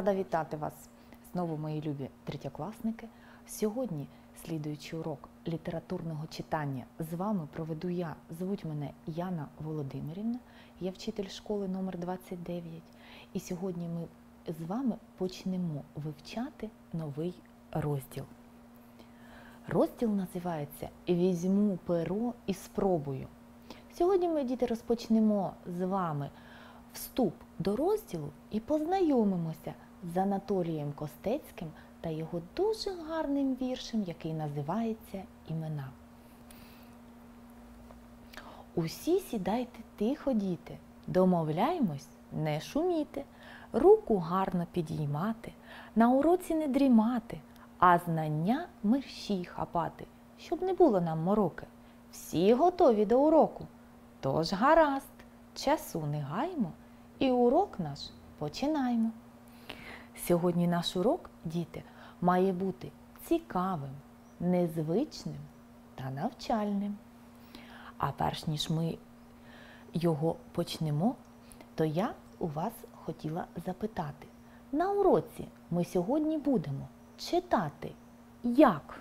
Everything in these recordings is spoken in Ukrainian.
Рада вітати вас знову, мої любі третьокласники. Сьогодні, слідуючий урок літературного читання, з вами проведу я. Звуть мене Яна Володимирівна, я вчитель школи номер 29 І сьогодні ми з вами почнемо вивчати новий розділ. Розділ називається Візьму перо і спробую. Сьогодні ми, діти, розпочнемо з вами вступ до розділу і познайомимося з Анатолієм Костецьким та його дуже гарним віршем, який називається Імена. Усі сідайте тихо, діти, домовляємось, не шуміти, руку гарно підіймати, на уроці не дрімати, а знання мерщій хапати, щоб не було нам мороки. Всі готові до уроку. Тож гаразд, часу не гаймо і урок наш починаємо. Сьогодні наш урок, діти, має бути цікавим, незвичним та навчальним. А перш ніж ми його почнемо, то я у вас хотіла запитати. На уроці ми сьогодні будемо читати як?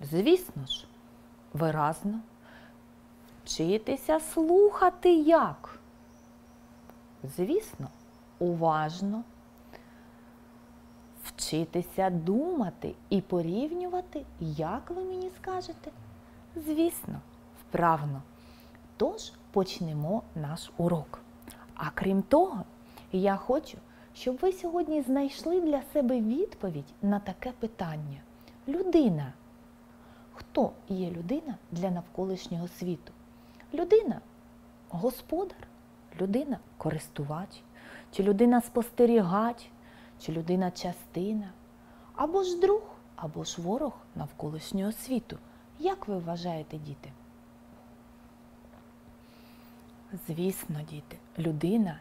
Звісно ж, виразно. Вчитися слухати як? Звісно, уважно. Вчитися думати і порівнювати, як ви мені скажете? Звісно, вправно. Тож почнемо наш урок. А крім того, я хочу, щоб ви сьогодні знайшли для себе відповідь на таке питання. Людина. Хто є людина для навколишнього світу? Людина господар, людина користувач, чи людина спостерігач, чи людина частина, або ж друг, або ж ворог навколишнього світу. Як ви вважаєте, діти? Звісно, діти, людина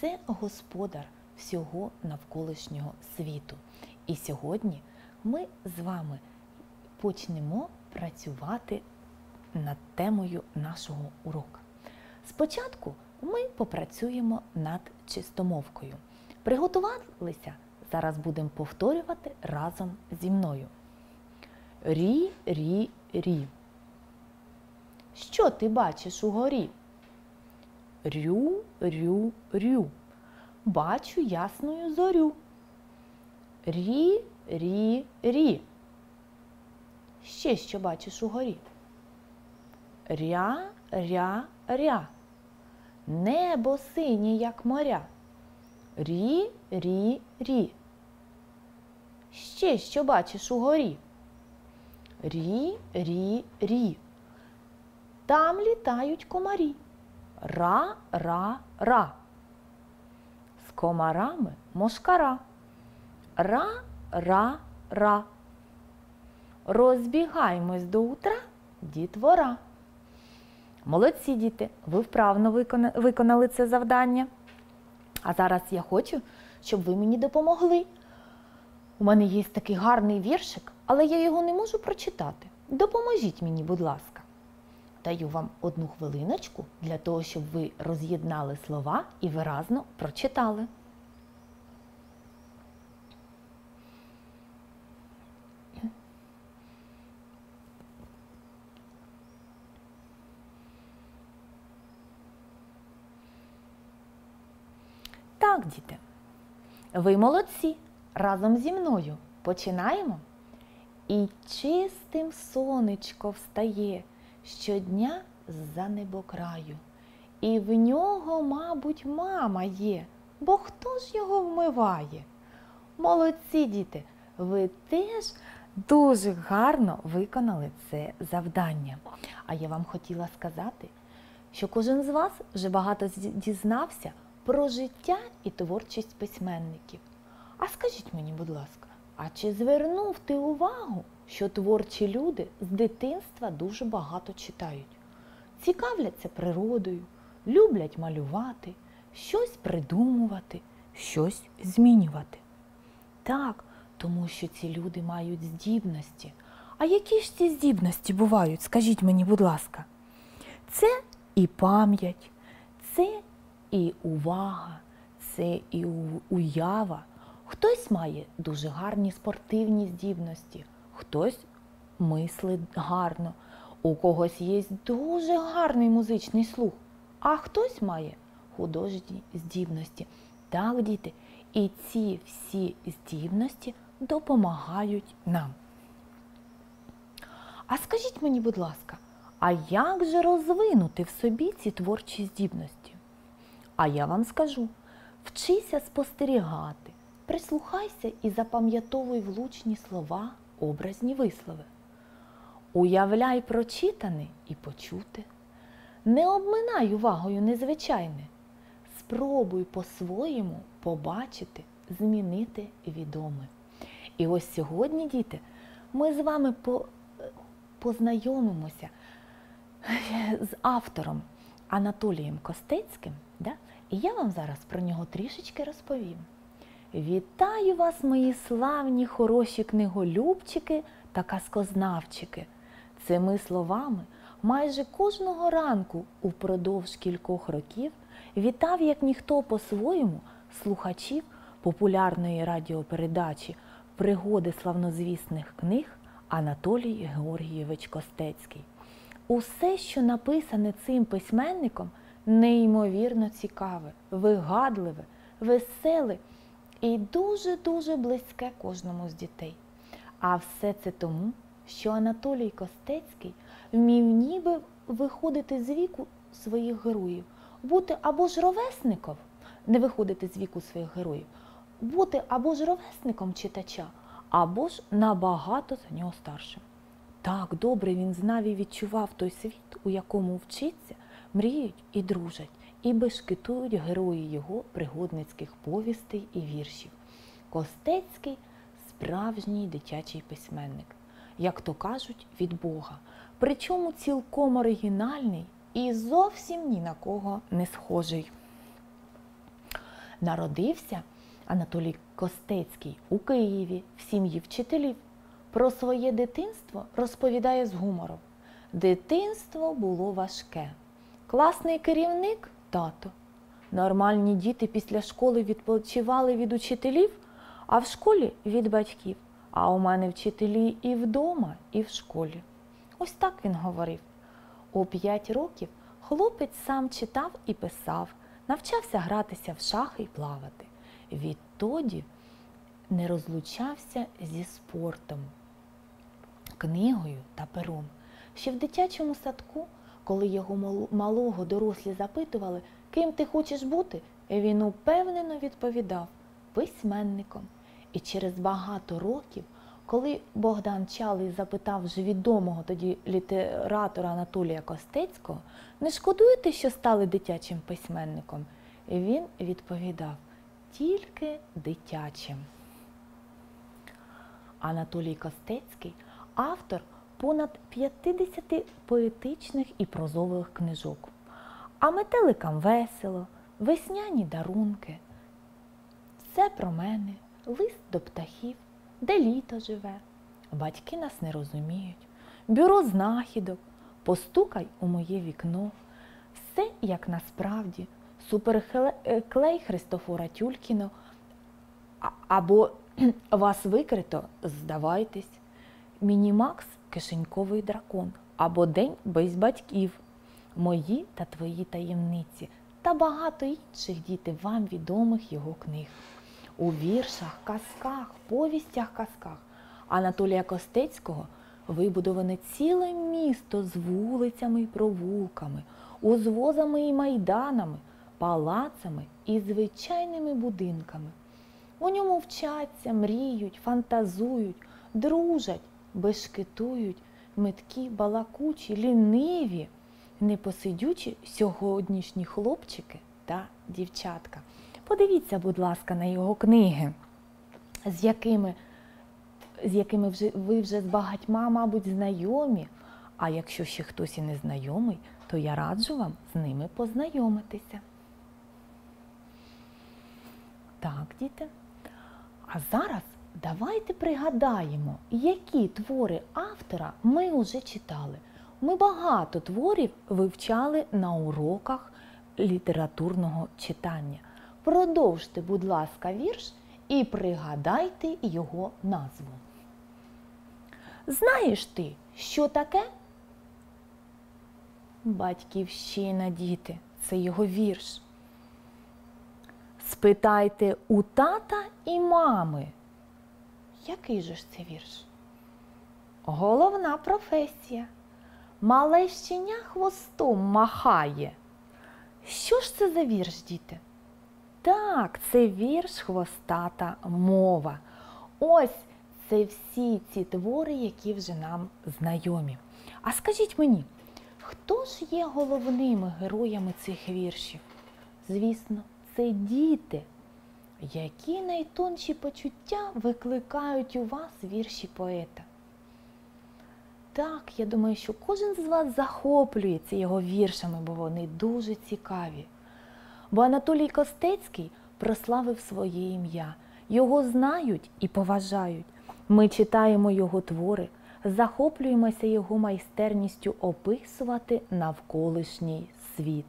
це господар всього навколишнього світу. І сьогодні ми з вами почнемо працювати над темою нашого уроку. Спочатку ми попрацюємо над чистомовкою. Приготувалися? Зараз будемо повторювати разом зі мною. Рі, рі, рі. Що ти бачиш угорі? Рю, рю, рю. Бачу ясною зорю. Рі, рі, рі. Ще що бачиш угорі? Ря, ря, ря. Небо синє, як моря. Рі, рі, рі. Ще що бачиш угорі? Рі, рі, рі. Там літають комарі. Ра, ра, ра. З комарами мошкара. Ра, ра, ра. Розбігаймось до утра, дітвора. Молодці діти, ви вправно виконали це завдання. А зараз я хочу, щоб ви мені допомогли. У мене є такий гарний віршик, але я його не можу прочитати. Допоможіть мені, будь ласка. Даю вам одну хвилиночку для того, щоб ви роз'єднали слова і виразно прочитали. Так, діти, ви молодці. Разом зі мною починаємо. І чистим сонечко встає щодня з-за небокраю. І в нього, мабуть, мама є, бо хто ж його вмиває? Молодці діти, ви теж дуже гарно виконали це завдання. А я вам хотіла сказати, що кожен з вас вже багато дізнався про життя і творчість письменників. А скажіть мені, будь ласка, а чи звернув ти увагу, що творчі люди з дитинства дуже багато читають? Цікавляться природою, люблять малювати, щось придумувати, щось змінювати. Так, тому що ці люди мають здібності. А які ж ці здібності бувають? Скажіть мені, будь ласка, це і пам'ять, це і увага, це і уява. Хтось має дуже гарні спортивні здібності, хтось мислить гарно, у когось є дуже гарний музичний слух, а хтось має художні здібності. Так, діти, і ці всі здібності допомагають нам. А скажіть мені, будь ласка, а як же розвинути в собі ці творчі здібності? А я вам скажу: вчися спостерігати, прислухайся і запам'ятовуй влучні слова, образні вислови. Уявляй прочитане і почуте. Не обминай увагою незвичайне. Спробуй по-своєму побачити, змінити відоме. І ось сьогодні, діти, ми з вами по, познайомимося з автором Анатолієм Костецьким, да? І я вам зараз про нього трішечки розповім. Вітаю вас, мої славні, хороші книголюбчики та казкознавчики. Цими словами майже кожного ранку упродовж кількох років вітав, як ніхто по-своєму, слухачів популярної радіопередачі Пригоди славнозвісних книг Анатолій Георгійович Костецький. Усе, що написане цим письменником, неймовірно цікаве, вигадливе, веселе і дуже-дуже близьке кожному з дітей. А все це тому, що Анатолій Костецький вмів ніби виходити з віку своїх героїв, бути або ж ровесником, не виходити з віку своїх героїв, бути або ж ровесником читача, або ж набагато за нього старшим. Так добре він знав і відчував той світ, у якому вчиться, мріють і дружать, і бешкетують герої його пригодницьких повістей і віршів. Костецький справжній дитячий письменник, як то кажуть, від Бога, причому цілком оригінальний і зовсім ні на кого не схожий. Народився Анатолій Костецький у Києві в сім'ї вчителів. Про своє дитинство розповідає з гумором. Дитинство було важке. Класний керівник тато. Нормальні діти після школи відпочивали від учителів, а в школі від батьків. А у мене вчителі і вдома, і в школі. Ось так він говорив. У п'ять років хлопець сам читав і писав, навчався гратися в шахи й плавати. Відтоді не розлучався зі спортом, книгою та пером. Ще в дитячому садку, коли його малого дорослі запитували, ким ти хочеш бути, він упевнено відповідав письменником. І через багато років, коли Богдан Чалий запитав вже відомого тоді літератора Анатолія Костецького, не шкодуєте, що стали дитячим письменником? Він відповідав тільки дитячим. Анатолій Костецький автор понад 50 поетичних і прозових книжок. А метеликам весело, весняні дарунки. Все про мене, лист до птахів, де літо живе. Батьки нас не розуміють. Бюро знахідок, постукай у моє вікно. Все як насправді, суперклей Христофора Тюлькіно, або вас викрито, здавайтесь. Мінімакс кишеньковий дракон або День без батьків. Мої та твої таємниці та багато інших діти вам відомих його книг. У віршах, казках, повістях, казках Анатолія Костецького вибудоване ціле місто з вулицями й провулками, узвозами і майданами, палацами і звичайними будинками. У ньому вчаться, мріють, фантазують, дружать, бешкетують, меткі, балакучі, ліниві, непосидючі сьогоднішні хлопчики та дівчатка. Подивіться, будь ласка, на його книги, з якими, з якими вже, ви вже з багатьма, мабуть, знайомі. А якщо ще хтось і не знайомий, то я раджу вам з ними познайомитися. Так, діти. А зараз давайте пригадаємо, які твори автора ми вже читали. Ми багато творів вивчали на уроках літературного читання. продовжте, будь ласка, вірш і пригадайте його назву. Знаєш ти, що таке? Батьківщина, діти, це його вірш. Спитайте у тата і мами. Який же ж це вірш? Головна професія. Мале щеня хвостом махає. Що ж це за вірш, діти? Так, це вірш хвостата мова. Ось це всі ці твори, які вже нам знайомі. А скажіть мені, хто ж є головними героями цих віршів? Звісно, це діти. Які найтонші почуття викликають у вас вірші поета? Так, я думаю, що кожен з вас захоплюється його віршами, бо вони дуже цікаві. Бо Анатолій Костецький прославив своє ім'я. Його знають і поважають. Ми читаємо його твори, захоплюємося його майстерністю описувати навколишній світ.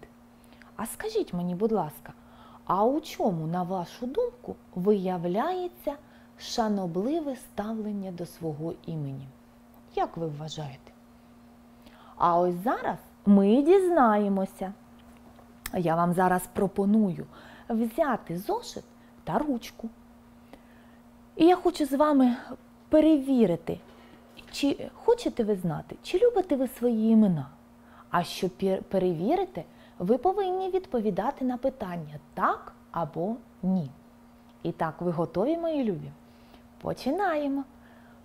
А скажіть мені, будь ласка, а у чому, на вашу думку, виявляється шанобливе ставлення до свого імені? Як ви вважаєте? А ось зараз ми дізнаємося. Я вам зараз пропоную взяти зошит та ручку. І я хочу з вами перевірити, чи хочете ви знати, чи любите ви свої імена. А щоб перевірити, ви повинні відповідати на питання так або ні. І так, ви готові, мої любі? Починаємо.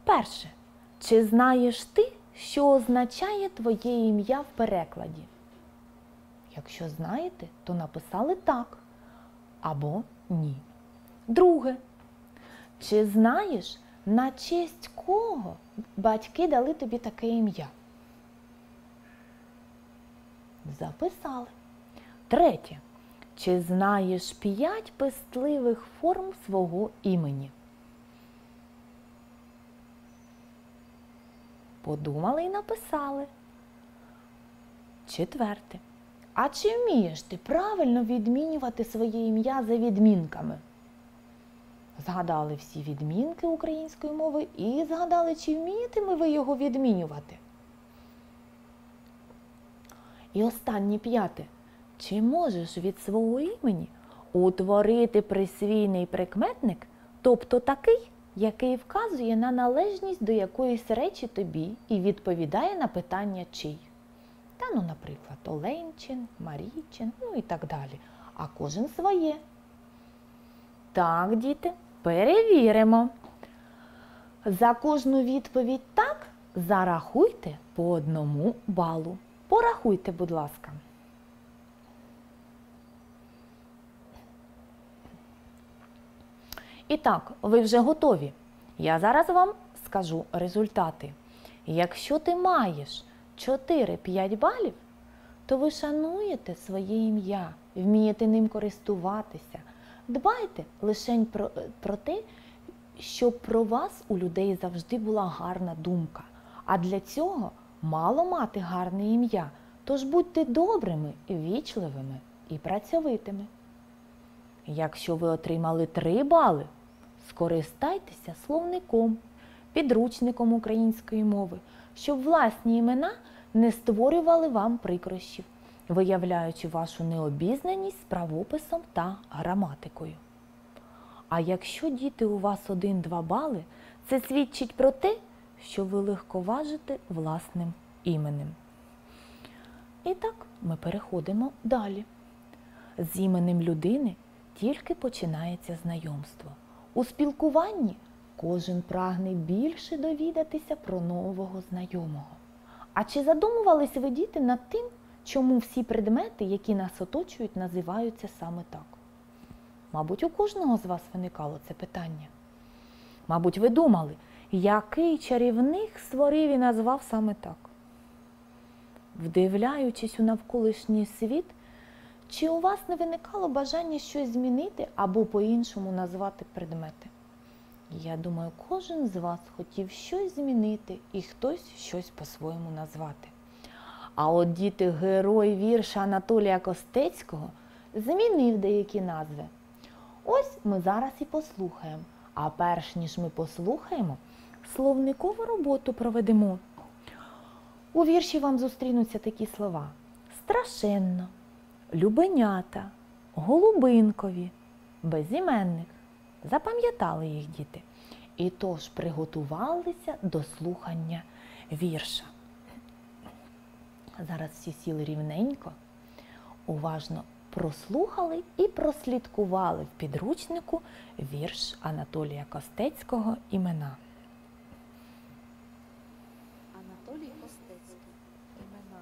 Перше. Чи знаєш ти, що означає твоє ім'я в перекладі? Якщо знаєте, то написали так або ні. Друге. Чи знаєш, на честь кого батьки дали тобі таке ім'я? Записали. Третє. Чи знаєш п'ять пестливих форм свого імені? Подумали і написали. Четверте. А чи вмієш ти правильно відмінювати своє ім'я за відмінками? Згадали всі відмінки української мови і згадали, чи вмієте ви його відмінювати. І останнє п'яте. Чи можеш від свого імені утворити присвійний прикметник, тобто такий, який вказує на належність до якоїсь речі тобі і відповідає на питання чий? Та, ну, наприклад, Оленчин, Марійчин, ну і так далі. А кожен своє. Так, діти, перевіримо. За кожну відповідь так зарахуйте по одному балу. Порахуйте, будь ласка. І так, ви вже готові. Я зараз вам скажу результати. Якщо ти маєш 4-5 балів, то ви шануєте своє ім'я, вмієте ним користуватися. Дбайте лише про, про те, щоб про вас у людей завжди була гарна думка. А для цього мало мати гарне ім'я. Тож будьте добрими, вічливими і працьовитими. Якщо ви отримали 3 бали, скористайтеся словником, підручником української мови, щоб власні імена не створювали вам прикрощів, виявляючи вашу необізнаність з правописом та граматикою. А якщо діти у вас 1-2 бали, це свідчить про те, що ви легковажите власним іменем. І так, ми переходимо далі. З іменем людини тільки починається знайомство. У спілкуванні кожен прагне більше довідатися про нового знайомого. А чи задумувались ви діти над тим, чому всі предмети, які нас оточують, називаються саме так? Мабуть, у кожного з вас виникало це питання. Мабуть, ви думали, який чарівник створив і назвав саме так. Вдивляючись у навколишній світ, чи у вас не виникало бажання щось змінити або по-іншому назвати предмети? Я думаю, кожен з вас хотів щось змінити і хтось щось по-своєму назвати. А от діти герой вірша Анатолія Костецького змінив деякі назви. Ось ми зараз і послухаємо. А перш ніж ми послухаємо, словникову роботу проведемо. У вірші вам зустрінуться такі слова: страшенно, любенята, голубинкові, безіменник. Запам'ятали їх діти. І тож приготувалися до слухання вірша. Зараз всі сіли рівненько, уважно прослухали і прослідкували в підручнику вірш Анатолія Костецького імена. Анатолій Костецький. Імена.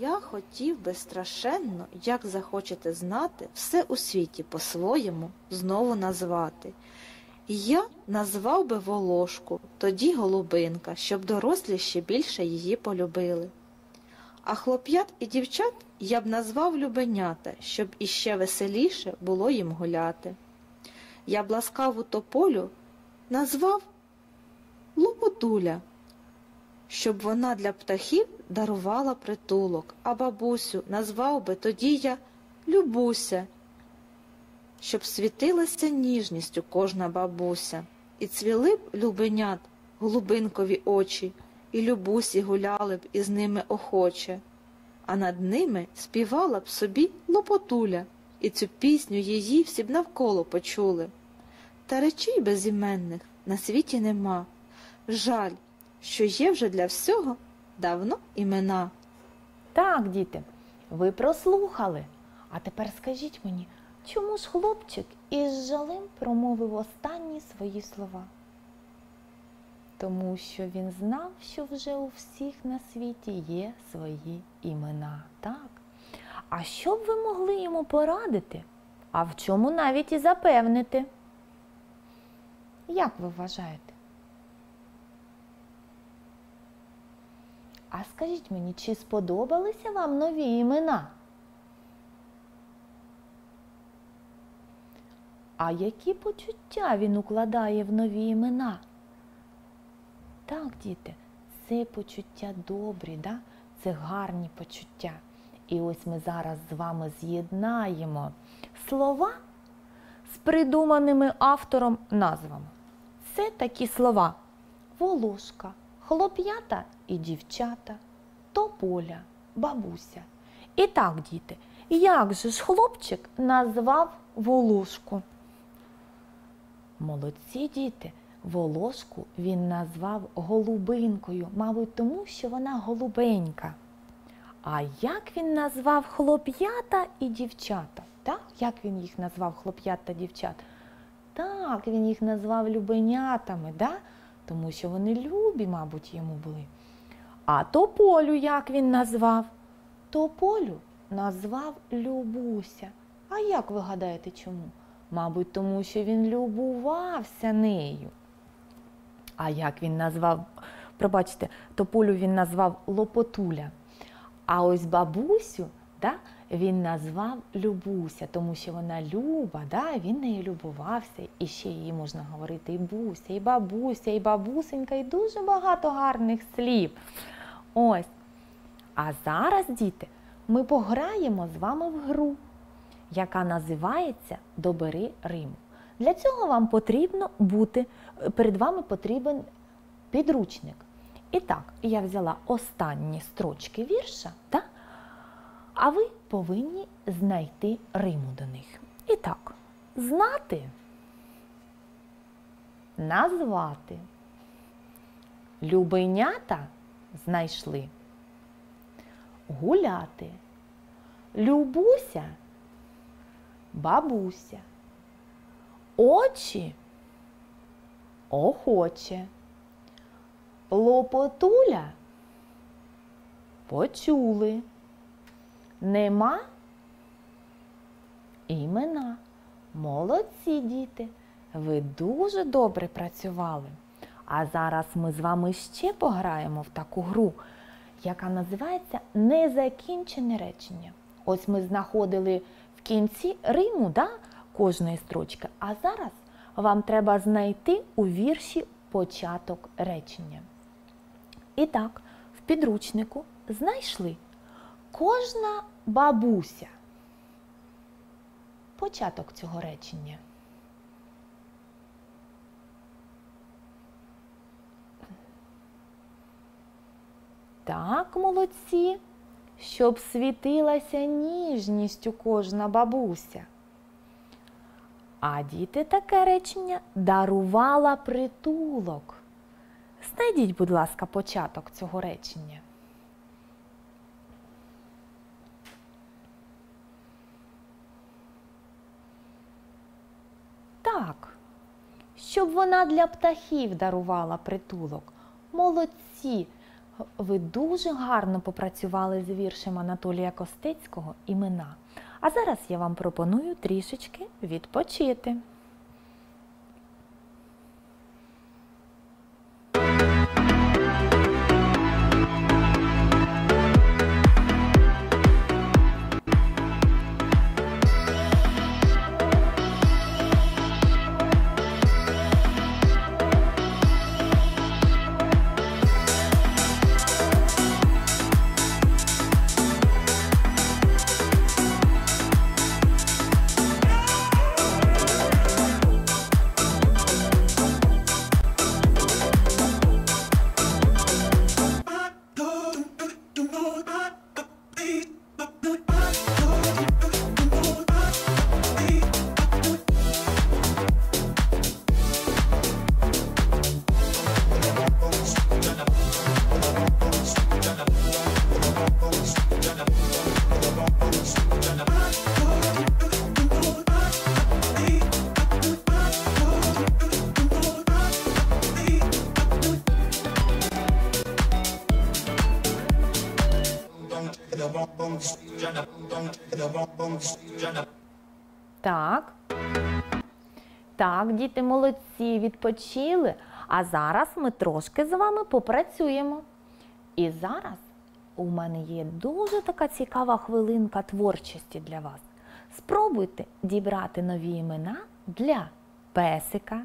Я хотів би страшенно, як захочете знати, все у світі по-своєму знову назвати. Я назвав би волошку, тоді голубинка, щоб дорослі ще більше її полюбили. А хлоп'ят і дівчат я б назвав любенята, щоб іще веселіше було їм гуляти. Я б ласкаву тополю назвав Лопотуля, щоб вона для птахів дарувала притулок, а бабусю назвав би тоді я Любуся, щоб світилася ніжністю кожна бабуся, і цвіли б любенят голубинкові очі, і любусі гуляли б із ними охоче, а над ними співала б собі лопотуля, і цю пісню її всі б навколо почули. Та речей безіменних на світі нема. Жаль, що є вже для всього давно імена. Так, діти, ви прослухали. А тепер скажіть мені, чому ж хлопчик із жалем промовив останні свої слова? Тому що він знав, що вже у всіх на світі є свої імена. Так. А що б ви могли йому порадити? А в чому навіть і запевнити? Як ви вважаєте? А скажіть мені, чи сподобалися вам нові імена? А які почуття він укладає в нові імена? Так, діти, це почуття добрі, да? це гарні почуття. І ось ми зараз з вами з'єднаємо слова з придуманими автором назвами. Це такі слова волошка, хлоп'ята і дівчата, тополя, бабуся. І так, діти, як же ж хлопчик назвав волошку? Молодці діти, волошку він назвав голубинкою, мабуть, тому що вона голубенька. А як він назвав хлоп'ята і дівчата? Так? Як він їх назвав хлоп'ят та дівчат? Так, він їх назвав любенятами, да? Тому що вони любі, мабуть, йому були. А тополю як він назвав? Тополю назвав Любуся. А як ви гадаєте чому? Мабуть, тому що він любувався нею. А як він назвав, пробачте, тополю він назвав Лопотуля. А ось бабусю да, він назвав Любуся, тому що вона люба, да, він нею любувався. І ще її можна говорити і буся, і бабуся, і бабусенька, і дуже багато гарних слів. Ось. А зараз, діти, ми пограємо з вами в гру, яка називається Добери Риму. Для цього вам потрібно бути, перед вами потрібен підручник. І так, я взяла останні строчки вірша, так? А ви повинні знайти Риму до них. І так, знати, назвати. Любенята знайшли. Гуляти. Любуся, бабуся. Очі охоче. Лопотуля почули. Нема імена. Молодці діти. Ви дуже добре працювали. А зараз ми з вами ще пограємо в таку гру, яка називається Незакінчене речення. Ось ми знаходили в кінці Риму да, кожної строчки, а зараз вам треба знайти у вірші початок речення. І так, в підручнику знайшли кожна бабуся. початок цього речення? Так, молодці, щоб світилася ніжністю кожна бабуся. А діти таке речення дарувала притулок. Знайдіть, будь ласка, початок цього речення. Так, щоб вона для птахів дарувала притулок. Молодці! Ви дуже гарно попрацювали з віршем Анатолія Костецького імена. А зараз я вам пропоную трішечки відпочити. Так. Так, діти молодці, відпочили. А зараз ми трошки з вами попрацюємо. І зараз у мене є дуже така цікава хвилинка творчості для вас. Спробуйте дібрати нові імена для песика,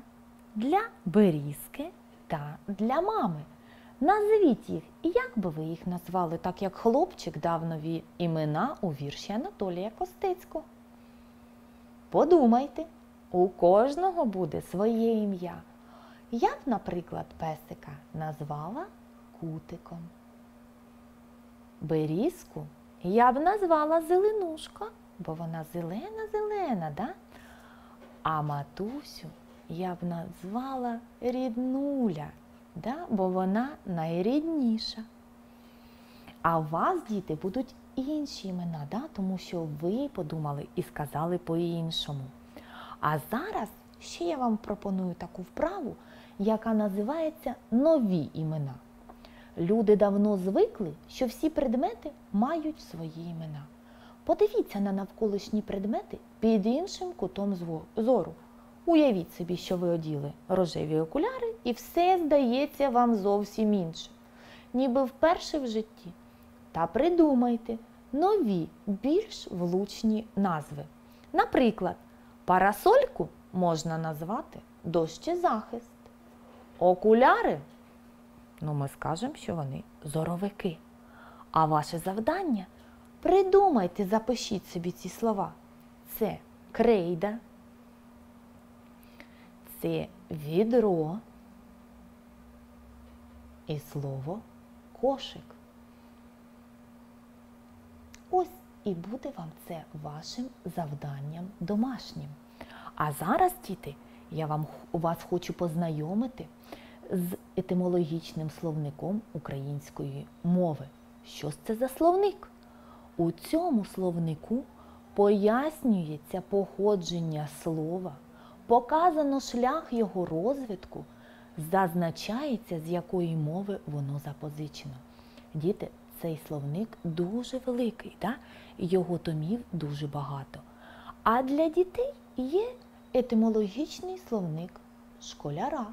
для берізки та для мами. Назвіть їх, і як би ви їх назвали, так як хлопчик дав нові імена у вірші Анатолія Костицького. Подумайте, у кожного буде своє ім'я. Я б, наприклад, песика назвала кутиком. Берізку я б назвала зеленушка, бо вона зелена-зелена, да? а матусю я б назвала ріднуля, да? бо вона найрідніша. А у вас, діти, будуть інші імена, да? тому що ви подумали і сказали по-іншому. А зараз ще я вам пропоную таку вправу, яка називається нові імена. Люди давно звикли, що всі предмети мають свої імена. Подивіться на навколишні предмети під іншим кутом зору. Уявіть собі, що ви оділи рожеві окуляри, і все здається вам зовсім інше, ніби вперше в житті. Та придумайте нові, більш влучні назви. Наприклад, парасольку можна назвати дощезахист. Окуляри, ну ми скажемо, що вони зоровики. А ваше завдання придумайте, запишіть собі ці слова. Це крейда, це відро і слово кошик. Ось і буде вам це вашим завданням домашнім. А зараз, діти, я вам вас хочу познайомити з етимологічним словником української мови. Що це за словник? У цьому словнику пояснюється походження слова, показано шлях його розвитку, зазначається, з якої мови воно запозичено. Діти, цей словник дуже великий, да? його томів дуже багато. А для дітей є етимологічний словник школяра.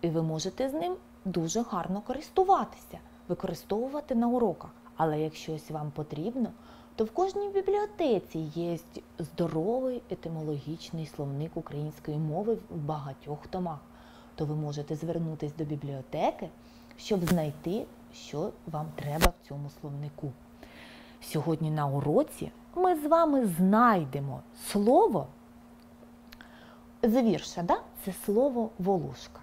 І ви можете з ним дуже гарно користуватися, використовувати на уроках. Але якщо вам потрібно, то в кожній бібліотеці є здоровий етимологічний словник української мови в багатьох томах. То ви можете звернутися до бібліотеки, щоб знайти, що вам треба в цьому словнику. Сьогодні на уроці ми з вами знайдемо слово з вірша, да? це слово волошка.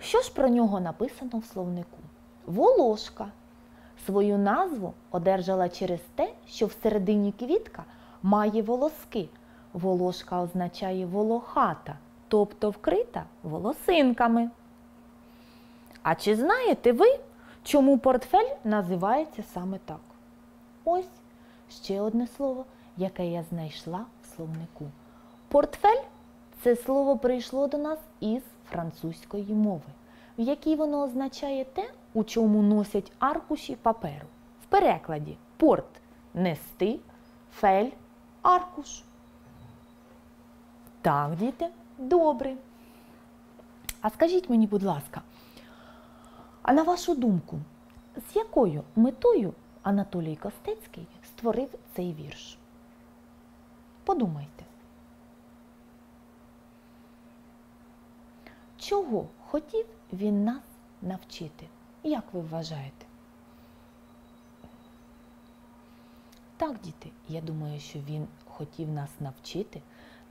Що ж про нього написано в словнику? Волошка. Свою назву одержала через те, що всередині квітка має волоски. Волошка означає волохата, тобто вкрита волосинками. А чи знаєте ви, чому портфель називається саме так? Ось ще одне слово, яке я знайшла в словнику. Портфель це слово прийшло до нас із французької мови, в якій воно означає те, у чому носять аркуші паперу. В перекладі порт нести, фель аркуш. Так, діти, добре. А скажіть мені, будь ласка, а на вашу думку, з якою метою Анатолій Костецький створив цей вірш? Подумайте. Чого хотів він нас навчити? Як ви вважаєте? Так, діти, я думаю, що він хотів нас навчити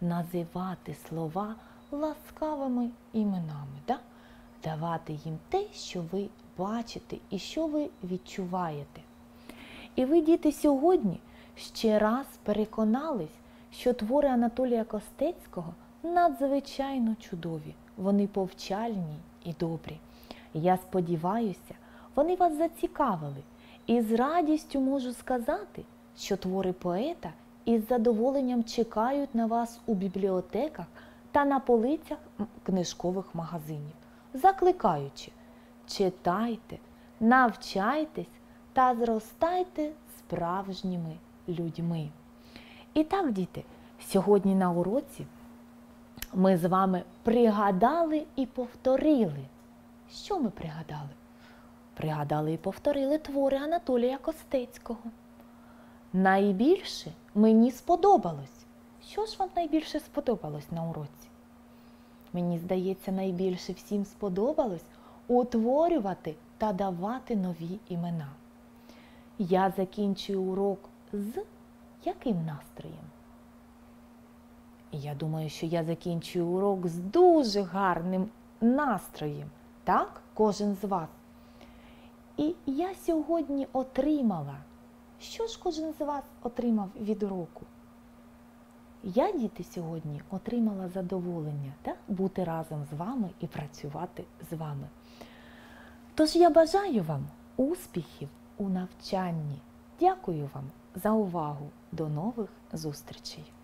називати слова ласкавими іменами, да? давати їм те, що ви бачите і що ви відчуваєте. І ви, діти, сьогодні ще раз переконались, що твори Анатолія Костецького надзвичайно чудові, вони повчальні і добрі. Я сподіваюся, вони вас зацікавили, і з радістю можу сказати, що твори поета із задоволенням чекають на вас у бібліотеках та на полицях книжкових магазинів, закликаючи, читайте, навчайтесь та зростайте справжніми людьми. І так, діти, сьогодні на уроці ми з вами пригадали і повторили. Що ми пригадали? Пригадали і повторили твори Анатолія Костецького. Найбільше мені сподобалось. Що ж вам найбільше сподобалось на уроці? Мені здається, найбільше всім сподобалось утворювати та давати нові імена. Я закінчую урок з яким настроєм? Я думаю, що я закінчую урок з дуже гарним настроєм, так, кожен з вас. І я сьогодні отримала. Що ж кожен з вас отримав від уроку? Я, діти, сьогодні отримала задоволення так, бути разом з вами і працювати з вами. Тож я бажаю вам успіхів у навчанні. Дякую вам за увагу. До нових зустрічей!